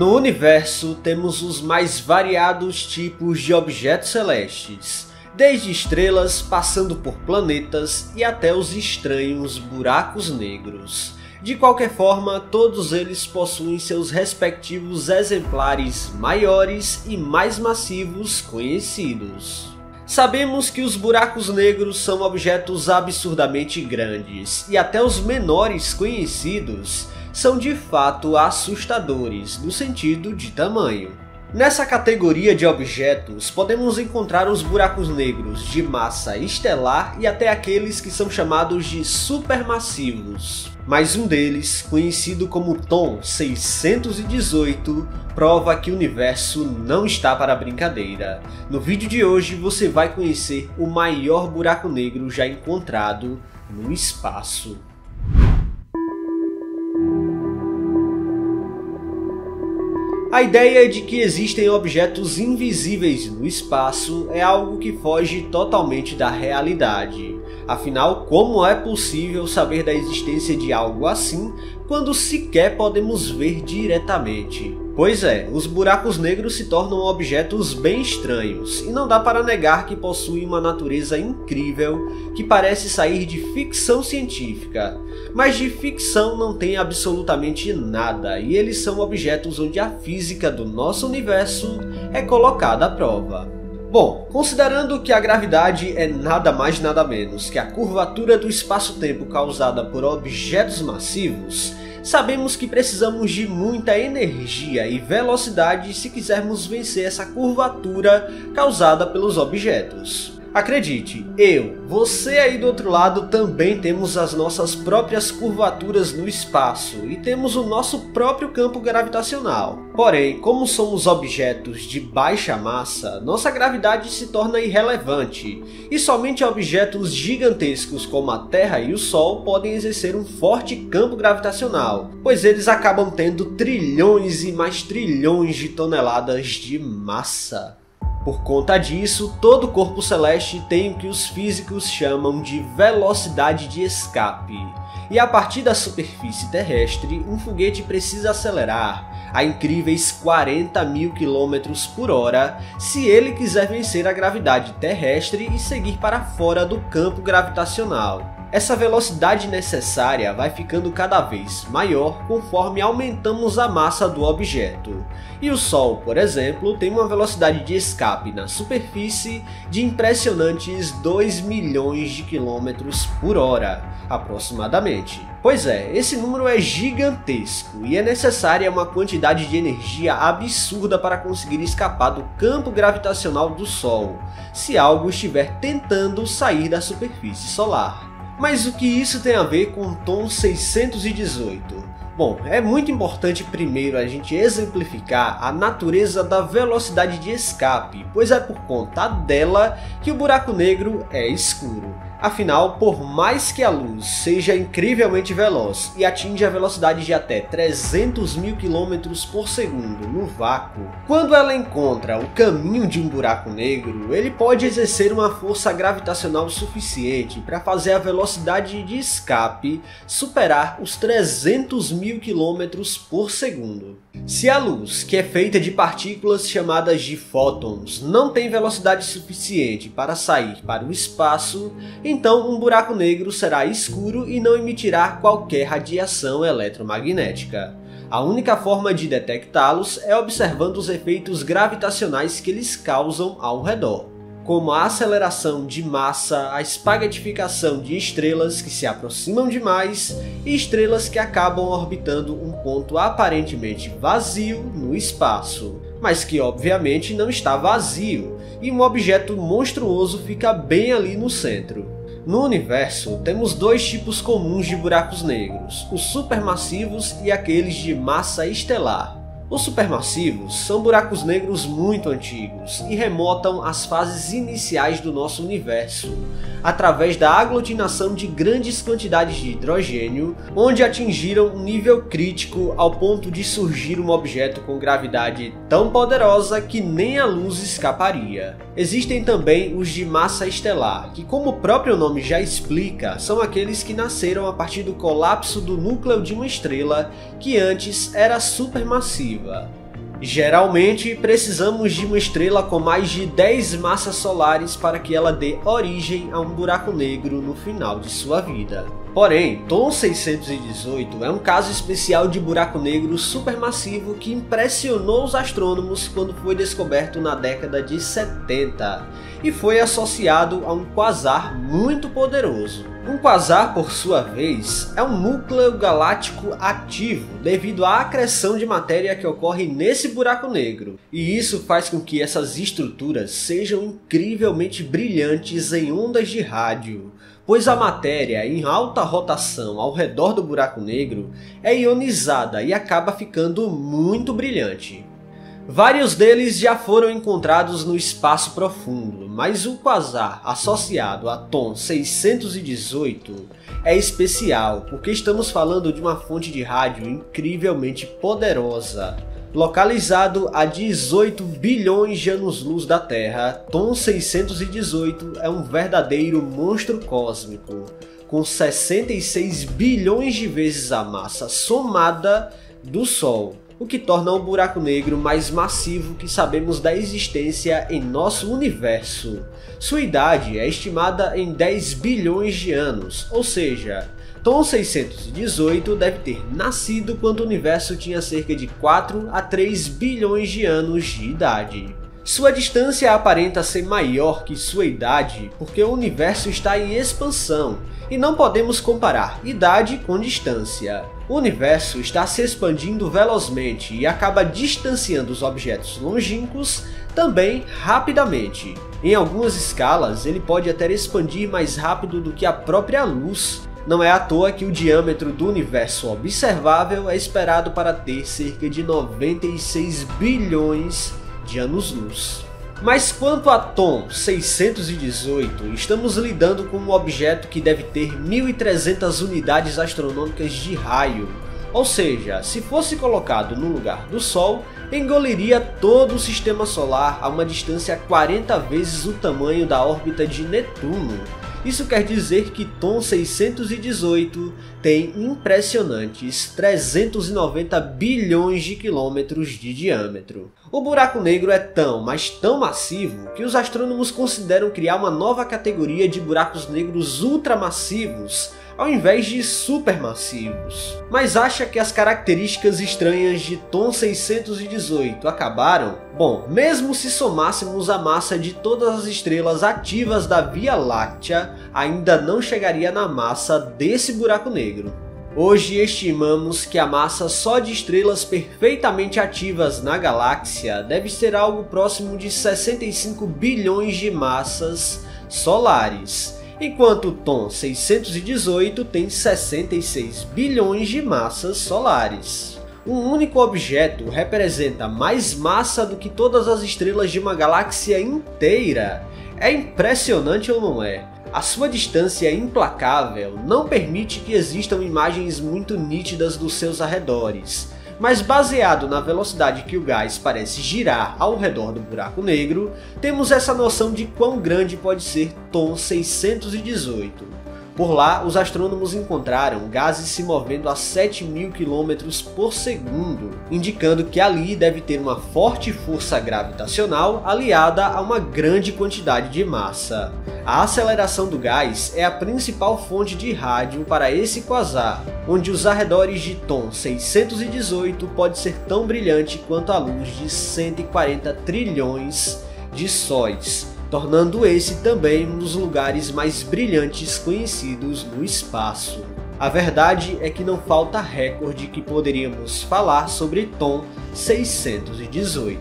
No universo temos os mais variados tipos de objetos celestes, desde estrelas, passando por planetas e até os estranhos buracos negros. De qualquer forma, todos eles possuem seus respectivos exemplares maiores e mais massivos conhecidos. Sabemos que os buracos negros são objetos absurdamente grandes, e até os menores conhecidos são de fato assustadores no sentido de tamanho. Nessa categoria de objetos, podemos encontrar os buracos negros de massa estelar e até aqueles que são chamados de supermassivos. Mas um deles, conhecido como Tom 618, prova que o universo não está para brincadeira. No vídeo de hoje você vai conhecer o maior buraco negro já encontrado no espaço. A ideia de que existem objetos invisíveis no espaço é algo que foge totalmente da realidade. Afinal, como é possível saber da existência de algo assim quando sequer podemos ver diretamente? Pois é, os buracos negros se tornam objetos bem estranhos, e não dá para negar que possuem uma natureza incrível que parece sair de ficção científica. Mas de ficção não tem absolutamente nada, e eles são objetos onde a física do nosso universo é colocada à prova. Bom, considerando que a gravidade é nada mais nada menos que a curvatura do espaço-tempo causada por objetos massivos, sabemos que precisamos de muita energia e velocidade se quisermos vencer essa curvatura causada pelos objetos. Acredite, eu, você aí do outro lado também temos as nossas próprias curvaturas no espaço e temos o nosso próprio campo gravitacional. Porém, como somos objetos de baixa massa, nossa gravidade se torna irrelevante e somente objetos gigantescos como a Terra e o Sol podem exercer um forte campo gravitacional, pois eles acabam tendo trilhões e mais trilhões de toneladas de massa. Por conta disso, todo corpo celeste tem o que os físicos chamam de velocidade de escape, e a partir da superfície terrestre, um foguete precisa acelerar a incríveis 40 mil km por hora se ele quiser vencer a gravidade terrestre e seguir para fora do campo gravitacional. Essa velocidade necessária vai ficando cada vez maior conforme aumentamos a massa do objeto. E o Sol, por exemplo, tem uma velocidade de escape na superfície de impressionantes 2 milhões de quilômetros por hora, aproximadamente. Pois é, esse número é gigantesco e é necessária uma quantidade de energia absurda para conseguir escapar do campo gravitacional do Sol, se algo estiver tentando sair da superfície solar. Mas o que isso tem a ver com o tom 618? Bom, é muito importante primeiro a gente exemplificar a natureza da velocidade de escape, pois é por conta dela que o buraco negro é escuro. Afinal, por mais que a luz seja incrivelmente veloz e atinja a velocidade de até 300 mil km por segundo no vácuo, quando ela encontra o caminho de um buraco negro, ele pode exercer uma força gravitacional suficiente para fazer a velocidade de escape superar os 300 mil km por segundo. Se a luz, que é feita de partículas chamadas de fótons, não tem velocidade suficiente para sair para o espaço, então um buraco negro será escuro e não emitirá qualquer radiação eletromagnética. A única forma de detectá-los é observando os efeitos gravitacionais que eles causam ao redor, como a aceleração de massa, a espaguetificação de estrelas que se aproximam demais e estrelas que acabam orbitando um ponto aparentemente vazio no espaço, mas que obviamente não está vazio, e um objeto monstruoso fica bem ali no centro. No universo, temos dois tipos comuns de buracos negros, os supermassivos e aqueles de massa estelar. Os supermassivos são buracos negros muito antigos e remotam às fases iniciais do nosso universo, através da aglutinação de grandes quantidades de hidrogênio, onde atingiram um nível crítico ao ponto de surgir um objeto com gravidade tão poderosa que nem a luz escaparia. Existem também os de massa estelar, que como o próprio nome já explica, são aqueles que nasceram a partir do colapso do núcleo de uma estrela que antes era supermassiva. Geralmente, precisamos de uma estrela com mais de 10 massas solares para que ela dê origem a um buraco negro no final de sua vida. Porém, Tom 618 é um caso especial de buraco negro supermassivo que impressionou os astrônomos quando foi descoberto na década de 70 e foi associado a um quasar muito poderoso. Um quasar, por sua vez, é um núcleo galáctico ativo devido à acreção de matéria que ocorre nesse buraco negro, e isso faz com que essas estruturas sejam incrivelmente brilhantes em ondas de rádio, pois a matéria em alta rotação ao redor do buraco negro é ionizada e acaba ficando muito brilhante. Vários deles já foram encontrados no espaço profundo, mas o quasar associado a Tom 618 é especial porque estamos falando de uma fonte de rádio incrivelmente poderosa. Localizado a 18 bilhões de anos-luz da Terra, Tom 618 é um verdadeiro monstro cósmico, com 66 bilhões de vezes a massa somada do Sol o que torna o buraco negro mais massivo que sabemos da existência em nosso universo. Sua idade é estimada em 10 bilhões de anos, ou seja, Tom 618 deve ter nascido quando o universo tinha cerca de 4 a 3 bilhões de anos de idade. Sua distância aparenta ser maior que sua idade porque o universo está em expansão e não podemos comparar idade com distância. O universo está se expandindo velozmente e acaba distanciando os objetos longínquos também rapidamente. Em algumas escalas, ele pode até expandir mais rápido do que a própria luz. Não é à toa que o diâmetro do universo observável é esperado para ter cerca de 96 bilhões de anos-luz. Mas quanto a Tom 618, estamos lidando com um objeto que deve ter 1300 unidades astronômicas de raio, ou seja, se fosse colocado no lugar do Sol, engoliria todo o sistema solar a uma distância 40 vezes o tamanho da órbita de Netuno, isso quer dizer que Tom 618 tem impressionantes 390 bilhões de quilômetros de diâmetro. O buraco negro é tão, mas tão massivo que os astrônomos consideram criar uma nova categoria de buracos negros ultramassivos ao invés de supermassivos. Mas acha que as características estranhas de Tom 618 acabaram? Bom, mesmo se somássemos a massa de todas as estrelas ativas da Via Láctea, ainda não chegaria na massa desse buraco negro. Hoje estimamos que a massa só de estrelas perfeitamente ativas na galáxia deve ser algo próximo de 65 bilhões de massas solares enquanto o Tom 618 tem 66 bilhões de massas solares. Um único objeto representa mais massa do que todas as estrelas de uma galáxia inteira. É impressionante ou não é? A sua distância implacável não permite que existam imagens muito nítidas dos seus arredores, mas baseado na velocidade que o gás parece girar ao redor do buraco negro, temos essa noção de quão grande pode ser Tom 618. Por lá, os astrônomos encontraram gases se movendo a 7 mil km por segundo, indicando que ali deve ter uma forte força gravitacional aliada a uma grande quantidade de massa. A aceleração do gás é a principal fonte de rádio para esse quasar, onde os arredores de Tom 618 pode ser tão brilhante quanto a luz de 140 trilhões de sóis, tornando esse também um dos lugares mais brilhantes conhecidos no espaço. A verdade é que não falta recorde que poderíamos falar sobre Tom 618.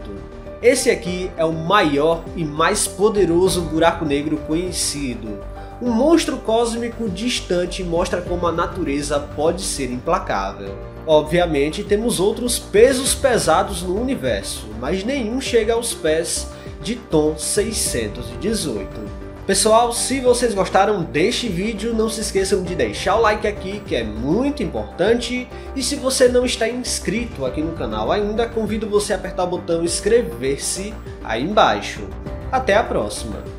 Esse aqui é o maior e mais poderoso buraco negro conhecido. Um monstro cósmico distante mostra como a natureza pode ser implacável. Obviamente temos outros pesos pesados no universo, mas nenhum chega aos pés de Tom 618. Pessoal, se vocês gostaram deste vídeo, não se esqueçam de deixar o like aqui, que é muito importante. E se você não está inscrito aqui no canal ainda, convido você a apertar o botão inscrever-se aí embaixo. Até a próxima!